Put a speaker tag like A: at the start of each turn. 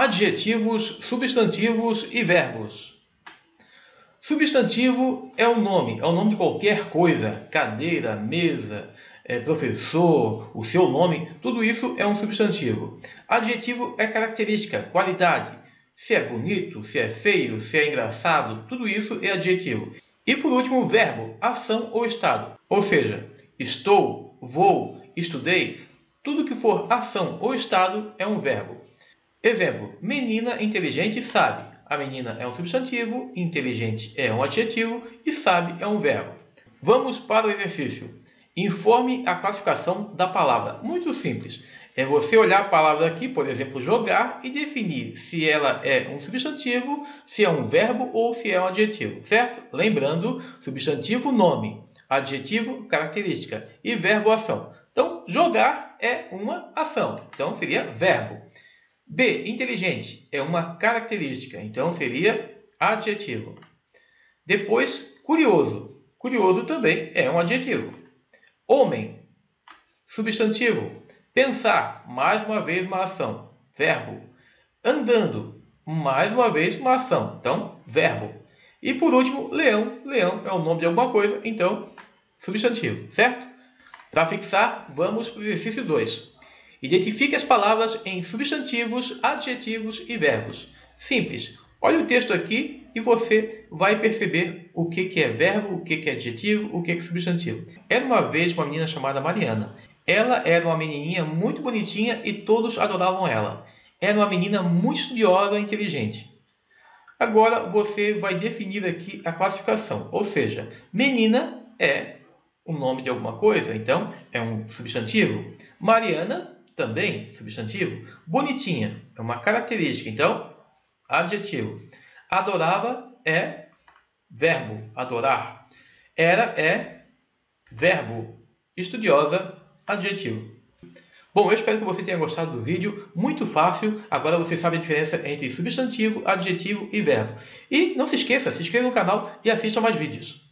A: Adjetivos, substantivos e verbos. Substantivo é o nome, é o nome de qualquer coisa, cadeira, mesa, é, professor, o seu nome, tudo isso é um substantivo. Adjetivo é característica, qualidade. Se é bonito, se é feio, se é engraçado, tudo isso é adjetivo. E por último, verbo, ação ou estado. Ou seja, estou, vou, estudei, tudo que for ação ou estado é um verbo. Exemplo: menina inteligente sabe. A menina é um substantivo, inteligente é um adjetivo e sabe é um verbo. Vamos para o exercício. Informe a classificação da palavra. Muito simples. É você olhar a palavra aqui, por exemplo, jogar, e definir se ela é um substantivo, se é um verbo ou se é um adjetivo, certo? Lembrando, substantivo, nome, adjetivo, característica e verbo, ação. Então, jogar é uma ação, então seria verbo. B, inteligente, é uma característica, então seria adjetivo. Depois, curioso. Curioso também é um adjetivo. Homem, substantivo. Pensar, mais uma vez uma ação, verbo. Andando, mais uma vez uma ação, então verbo. E por último, leão. Leão é o nome de alguma coisa, então substantivo, certo? Para fixar, vamos para o exercício 2. Identifique as palavras em substantivos, adjetivos e verbos. Simples. Olha o texto aqui e você vai perceber o que é verbo, o que é adjetivo, o que é substantivo. Era uma vez uma menina chamada Mariana. Ela era uma menininha muito bonitinha e todos adoravam ela. Era uma menina muito estudiosa e inteligente. Agora você vai definir aqui a classificação, ou seja, menina é o nome de alguma coisa, então é um substantivo. Mariana também substantivo. Bonitinha é uma característica, então adjetivo. Adorava é verbo, adorar. Era é verbo. Estudiosa, adjetivo. Bom, eu espero que você tenha gostado do vídeo. Muito fácil. Agora você sabe a diferença entre substantivo, adjetivo e verbo. E não se esqueça, se inscreva no canal e assista mais vídeos.